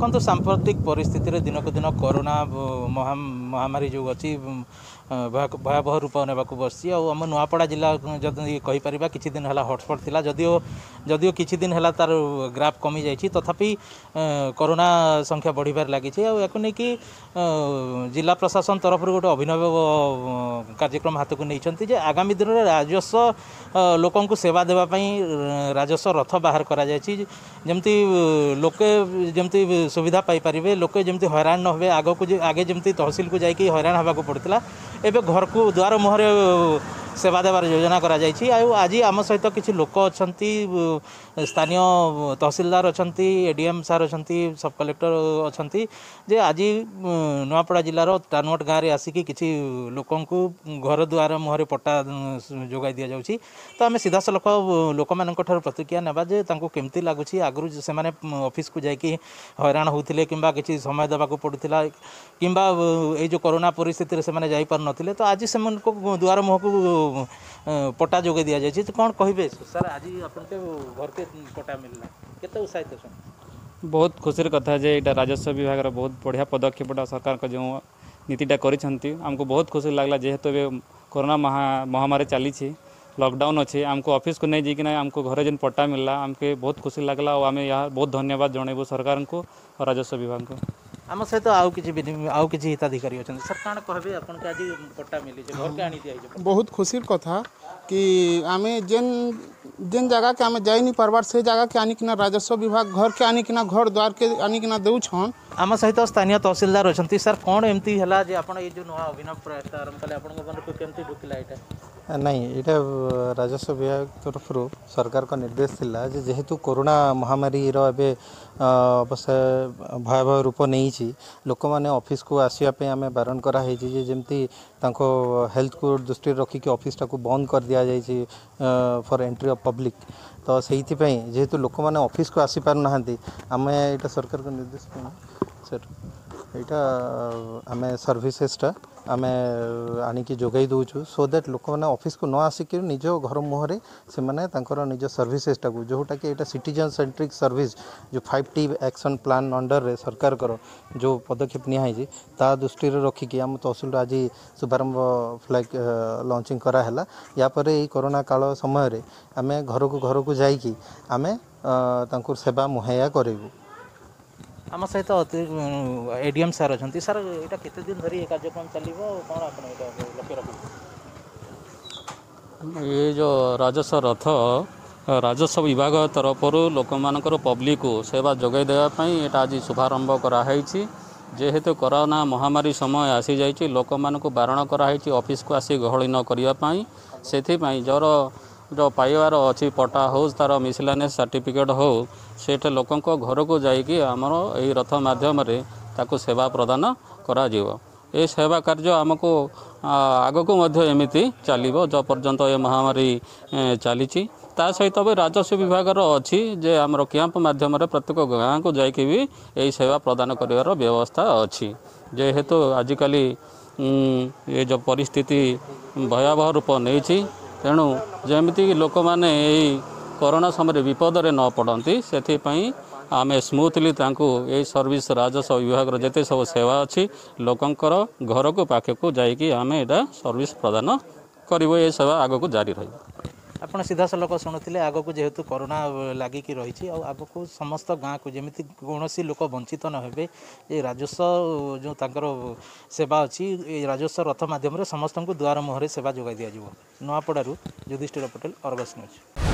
ଦେଖନ୍ତୁ ସାମ୍ପ୍ରତିକ ପରିସ୍ଥିତିରେ ଦିନକୁ ଦିନ କରୋନା ମହାମାରୀ ଯେଉଁ ଅଛି ভয়াবহ রূপ ନେବାକୁ ବସିଛି ଆଉ ଆମ ନୂଆପଡ଼ା ଜିଲ୍ଲା ଯଦି କହିପାରିବା କିଛି ଦିନ ହେଲା ହଟସ୍ପଟ୍ ଥିଲା ଯଦିଓ ଯଦିଓ କିଛି ଦିନ ହେଲା ତା'ର ଗ୍ରାଫ୍ କମିଯାଇଛି ତଥାପି କରୋନା ସଂଖ୍ୟା ବଢ଼ିବାରେ ଲାଗିଛି ଆଉ ୟାକୁ ନେଇକି ଜିଲ୍ଲା ପ୍ରଶାସନ ତରଫରୁ ଗୋଟେ ଅଭିନବ କାର୍ଯ୍ୟକ୍ରମ ହାତକୁ ନେଇଛନ୍ତି ଯେ ଆଗାମୀ ଦିନରେ ରାଜସ୍ୱ ଲୋକଙ୍କୁ ସେବା ଦେବା ପାଇଁ ରାଜସ୍ୱ ରଥ ବାହାର କରାଯାଇଛି ଯେମିତି ଲୋକେ ଯେମିତି ସୁବିଧା ପାଇପାରିବେ ଲୋକେ ଯେମିତି ହଇରାଣ ନ ହେବେ ଆଗକୁ ଆଗେ ଯେମିତି ତହସିଲକୁ ଯାଇକି ହଇରାଣ ହେବାକୁ ପଡ଼ୁଥିଲା ଏବେ ଘରକୁ ଦ୍ୱାର ମୁହଁରେ ସେବା ଦେବାର ଯୋଜନା କରାଯାଇଛି ଆଉ ଆଜି ଆମ ସହିତ କିଛି ଲୋକ ଅଛନ୍ତି ସ୍ଥାନୀୟ ତହସିଲଦାର ଅଛନ୍ତି ଏ ଡି ଏମ୍ ସାର୍ ଅଛନ୍ତି ସବ୍ କଲେକ୍ଟର ଅଛନ୍ତି ଯେ ଆଜି ନୂଆପଡ଼ା ଜିଲ୍ଲାର ଟାନୁଅଟ ଗାଁରେ ଆସିକି କିଛି ଲୋକଙ୍କୁ ଘର ଦୁଆର ମୁହଁରେ ପଟ୍ଟା ଯୋଗାଇ ଦିଆଯାଉଛି ତ ଆମେ ସିଧାସଳଖ ଲୋକମାନଙ୍କଠାରୁ ପ୍ରତିକ୍ରିୟା ନେବା ଯେ ତାଙ୍କୁ କେମିତି ଲାଗୁଛି ଆଗରୁ ସେମାନେ ଅଫିସକୁ ଯାଇକି ହଇରାଣ ହେଉଥିଲେ କିମ୍ବା କିଛି ସମୟ ଦେବାକୁ ପଡ଼ୁଥିଲା କିମ୍ବା ଏଇ ଯେଉଁ କରୋନା ପରିସ୍ଥିତିରେ ସେମାନେ ଯାଇପାରୁନଥିଲେ ତ ଆଜି ସେମାନଙ୍କୁ ଦୁଆର ମୁହଁକୁ पटा जोगे दि जाए तो कौन कहे सर आज आप घर के पटा मिलला के उत्साहित बहुत खुशी कथा जे यहाँ राजस्व विभाग बहुत बढ़िया पदक्षेपटा सरकार जो नीतिटा करमक बहुत खुशी लगला जेहेतु ए कोरोना महामारी चली लकडाउन अच्छे आमको अफिस् नहीं आमको घर जेन पट्टा मिलला आमके बहुत खुशी लगला और आम यहाँ बहुत धन्यवाद जनइबू सरकार को राजस्व विभाग को आम सहित आउ कि आउ कि हिताधिकारी अच्छे सर कौन कहबे आज पट्टा मिली घर के आनी बहुत खुशी कथा कि आम जेन जेन जगह के आम जाई नहीं से जगह के आनिकिना राजस्व विभाग घर के आनिकिना घर द्वार के आनिकिना देउछन आम सहित स्थानीय तहसीलदार अच्छा सर कौन एमती है जे आपन ये जो अभिनव प्रयास आरंभ कले आप को नहीं ये राजस्व विभाग तरफ सरकार का निर्देश था जेहेतु कोरोना महामारी एवं अवश्य भयावह रूप नहीं लोक मैंने अफिस् आसवाई आम बारण कराई जमी हेल्थ को दृष्टि रखिक अफिटा को बंद कर दि जा फर एंट्री अफ पब्लिक तो से जेहेतु लोक मैंने अफिस् आसी पार ना आम ये सरकार को निर्देश सर यहाँ आम सर्विसेसटा आम आनिकगई दूचु सो दैट लोक मैंने अफिस्क न आसिक निज घर मुहर से निज सर्सेसटा को जोटा कि ये सिटन सेट्रिक सर्विस जो five T action plan under में सरकार जो पदक्षेप निहाई ता दृष्टि रखिकी आम तहसिल आज शुभारंभ फ्लैग लंचिंग कराला यापर योना काल समय आम घर को घर को जाकि आम सेवा मुहैया करूँ ଆମ ସହିତ ଅତି ଏ ଡି ଏମ୍ ସାର୍ ଅଛନ୍ତି ସାର୍ ଏଇଟା କେତେ ଦିନ ଧରି ଏ କାର୍ଯ୍ୟକ୍ରମ ଚାଲିବ କ'ଣ ଆପଣ ଏଇଟା ଲକ୍ଷ୍ୟ ରଖିବେ ଏ ଯେଉଁ ରାଜସ୍ୱ ରଥ ରାଜସ୍ୱ ବିଭାଗ ତରଫରୁ ଲୋକମାନଙ୍କର ପବ୍ଲିକକୁ ସେବା ଯୋଗାଇ ଦେବା ପାଇଁ ଏଇଟା ଆଜି ଶୁଭାରମ୍ଭ କରାହେଇଛି ଯେହେତୁ କରୋନା ମହାମାରୀ ସମୟ ଆସିଯାଇଛି ଲୋକମାନଙ୍କୁ ବାରଣ କରାହେଇଛି ଅଫିସକୁ ଆସି ଗହଳି ନ କରିବା ପାଇଁ ସେଥିପାଇଁ ଜର जो पाइबार अच्छी पटा हो तार मिसलाने सार्टिफिकेट हो सेठ लोक घर को जाकि आम रथ मध्यम सेवा प्रदान कर सेवा कार्य आम को आग कोमी चलो जो जपर्यंत ये महामारी चली सहित भी राजस्व विभाग अच्छी जे आम क्यांप मध्यम प्रत्येक गाँव को जाकि भी सेवा प्रदान करार व्यवस्था अच्छी जेहेतु आजिकल ये जो पिस्थित भयावह रूप नहीं ତେଣୁ ଯେମିତିକି ଲୋକମାନେ ଏଇ କରୋନା ସମୟରେ ବିପଦରେ ନ ପଡ଼ନ୍ତି ସେଥିପାଇଁ ଆମେ ସ୍ମୁଥଲି ତାଙ୍କୁ ଏଇ ସର୍ଭିସ୍ ରାଜସ୍ୱ ବିଭାଗର ଯେତେ ସବୁ ସେବା ଅଛି ଲୋକଙ୍କର ଘରକୁ ପାଖକୁ ଯାଇକି ଆମେ ଏଇଟା ସର୍ଭିସ୍ ପ୍ରଦାନ କରିବୁ ଏ ସେବା ଆଗକୁ ଜାରି ରହିବ आिधास लोक शुणुले आगको जेतु करोना लागिक रहि गाँक लोक वंचित वञ्चित नहे राजस्व जो तर सेवा अस्ति राजस्व रथ माध्यम सम दुवर मुहेवाब नुवापडा पटेल पटे न्यूज